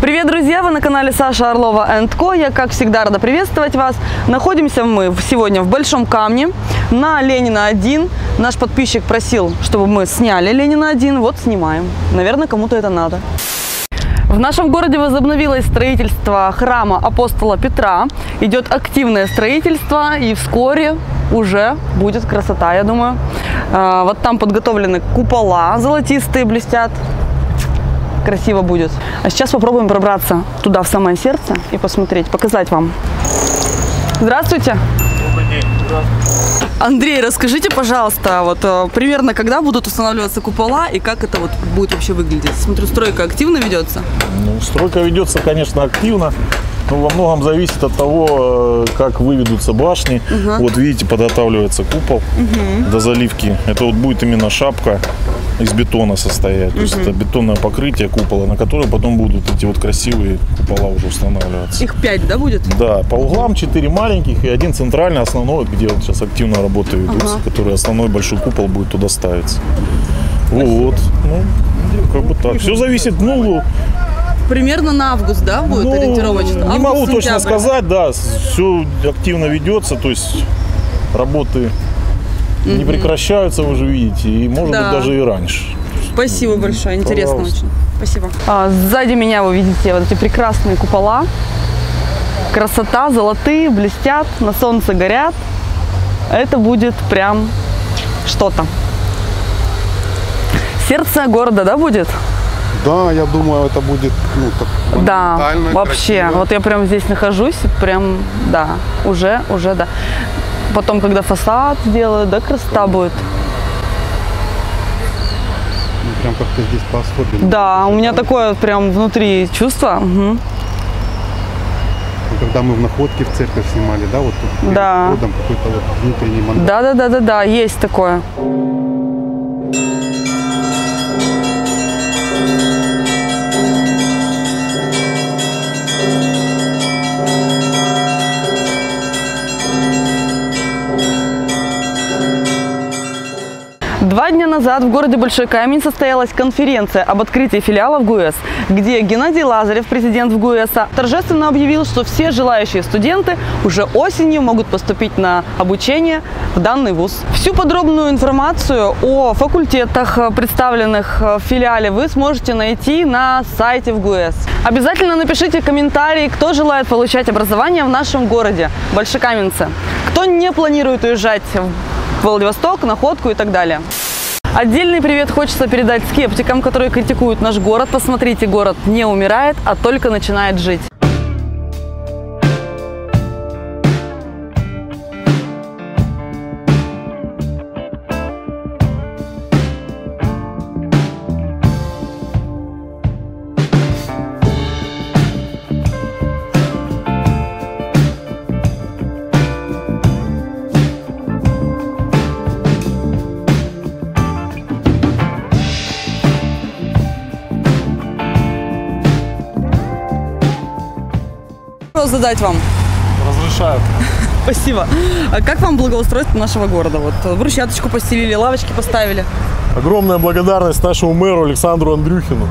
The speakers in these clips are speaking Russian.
Привет, друзья! Вы на канале Саша Орлова Co. Я, как всегда, рада приветствовать вас. Находимся мы сегодня в Большом Камне на Ленина 1. Наш подписчик просил, чтобы мы сняли Ленина 1. Вот снимаем. Наверное, кому-то это надо. В нашем городе возобновилось строительство храма апостола Петра. Идет активное строительство и вскоре уже будет красота, я думаю. А, Вот там подготовлены купола золотистые, блестят. Красиво будет. А сейчас попробуем пробраться туда, в самое сердце, и посмотреть, показать вам. Здравствуйте. Андрей, расскажите, пожалуйста, вот э, примерно когда будут устанавливаться купола и как это вот будет вообще выглядеть? Смотрю, стройка активно ведется. Ну, стройка ведется, конечно, активно, но во многом зависит от того, э, как выведутся башни. Вот видите, подготавливается купол до заливки. Это вот будет именно шапка из бетона состоять. То есть это бетонное покрытие купола, на которое потом будут эти вот красивые купола уже устанавливаться. Их пять, да, будет? Да, по углам 4 маленьких и один центральный, основной, где вот сейчас активно работы ведутся, который основной большой купол будет туда ставиться. Вот, ну, как бы так. Все зависит, ну, Примерно на август, да, будет ну, ориентировочно? Не Август, могу точно сентябрь. сказать, да, все активно ведется, то есть работы не прекращаются, вы же видите, и может Да. быть даже и раньше. Спасибо большое, интересно Пожалуйста. очень. Спасибо. А, сзади меня вы видите вот эти прекрасные купола. Красота, золотые, блестят, на солнце горят. Это будет прям что-то. Сердце города, да, будет? Да, я думаю, это будет ну, так Да, вообще. красиво. Вот я прям здесь нахожусь, прям, да, уже, уже, да. Потом, когда фасад сделают, да, красота будет. Ну, прям как-то здесь по-особенному. Да, у меня такое прям внутри чувство. Ну, Когда мы в находке в церковь снимали, да, вот тут Да. какой-то вот внутренний мандат. Да, да, да, да, да, есть такое. Два дня назад в городе Большой Камень состоялась конференция об открытии филиалов ГУЭС, где Геннадий Лазарев, президент в ГУЭСа, торжественно объявил, что все желающие студенты уже осенью могут поступить на обучение в данный вуз. Всю подробную информацию о факультетах, представленных в филиале, вы сможете найти на сайте в ГУЭС. Обязательно напишите комментарии, кто желает получать образование в нашем городе Большекаменце. Кто не планирует уезжать в Владивосток, Находку и так далее. Отдельный привет хочется передать скептикам, которые критикуют наш город. Посмотрите, город не умирает, а только начинает жить. Вопрос задать вам. Разрешают. Спасибо. А как вам благоустройство нашего города? Вот брусчаточку постелили, лавочки поставили. Огромная благодарность нашему мэру Александру Андрюхину.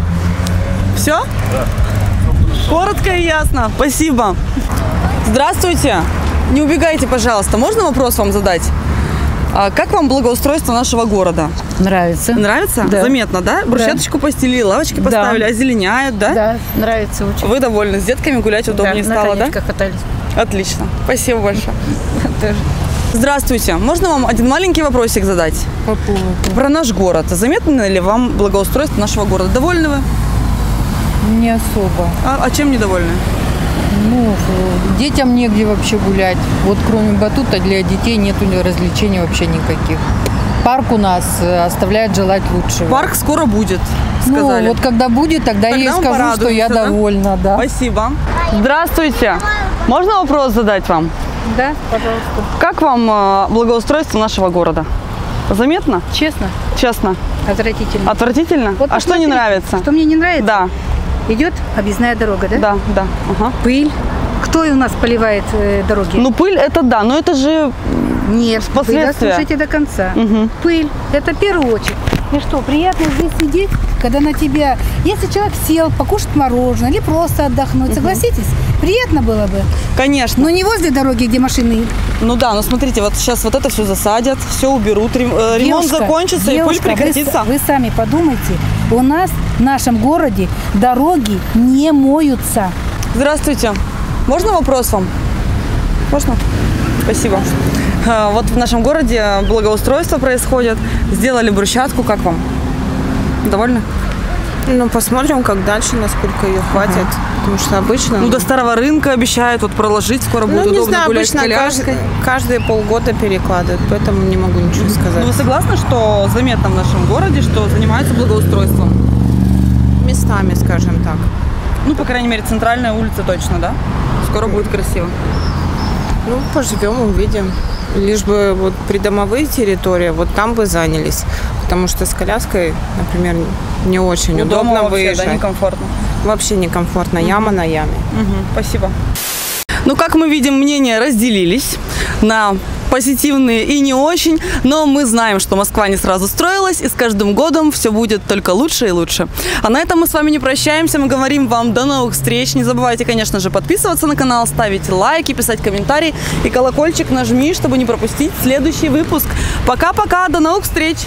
Все? Коротко и ясно. Спасибо. Здравствуйте. Не убегайте, пожалуйста. Можно вопрос вам задать? А как вам благоустройство нашего города? Нравится. Нравится? Да. Заметно, да? Брусчаточку постелили, лавочки поставили, озеленяют, да? Да, нравится очень. Вы довольны? С детками гулять удобнее да, стало, да? конечках катались. Отлично. Спасибо большое. Тоже. Здравствуйте. Можно вам один маленький вопросик задать? По поводу. Про наш город. Заметно ли вам благоустройство нашего города? Довольны вы? Не особо. А, а чем недовольны? Ну, детям негде вообще гулять. Вот кроме батута для детей нету развлечений вообще никаких. Парк у нас э, оставляет желать лучшего. Парк скоро будет, сказали. Ну, вот когда будет, тогда, я Тогда и мы скажу, что я да? довольна, да. Спасибо. Здравствуйте. Можно вопрос задать вам? Да, пожалуйста. Как вам э, благоустройство нашего города? Заметно? Честно, Честно? отвратительно. Отвратительно? Вот а что не нравится? Что мне не нравится? Да, Идет объездная дорога, да? да, да. Ага. Пыль. Кто у нас поливает э, дороги? Ну, пыль это да, но это же Нет, вы последствия. дослушайте до конца. Мгм. Пыль – это в первую очередь. И что, приятно здесь сидеть? когда на тебя, если человек сел покушать мороженое или просто отдохнуть, согласитесь, приятно было бы. Конечно. Но не возле дороги, где машины. Ну да, но смотрите, вот сейчас вот это все засадят, все уберут, э, ремонт Девушка, закончится и девушка, пыль прекратится. Вы, вы сами подумайте, у нас в нашем городе дороги не моются. Здравствуйте. Можно вопрос вам? Можно? Спасибо. А, Вот в нашем городе благоустройство происходит. Сделали брусчатку. Как вам? Довольны? Ну, посмотрим, как дальше, насколько ее хватит. Потому что обычно... Ну, до старого рынка обещают вот проложить, скоро будет ну, не удобно знаю, гулять обычно каждый- каждые полгода перекладывают, поэтому не могу ничего сказать. Ну, вы согласны, что заметно в нашем городе, что занимаются благоустройством? Местами, скажем так. Ну, по крайней мере, центральная улица точно, да? Скоро будет красиво. Ну, поживем, увидим. Лишь бы вот придомовые территории, вот там бы занялись. Потому что с коляской, например, не очень Ну, дома удобно вообще, выезжать. да, некомфортно. Вообще некомфортно. Яма на яме. Мгм, спасибо. Ну, как мы видим, мнения разделились на позитивные и не очень, но мы знаем, что Москва не сразу строилась, и с каждым годом все будет только лучше и лучше. А на этом мы с вами не прощаемся, мы говорим вам до новых встреч. Не забывайте, конечно же, подписываться на канал, ставить лайки, писать комментарии и колокольчик нажми, чтобы не пропустить следующий выпуск. Пока-пока, до новых встреч!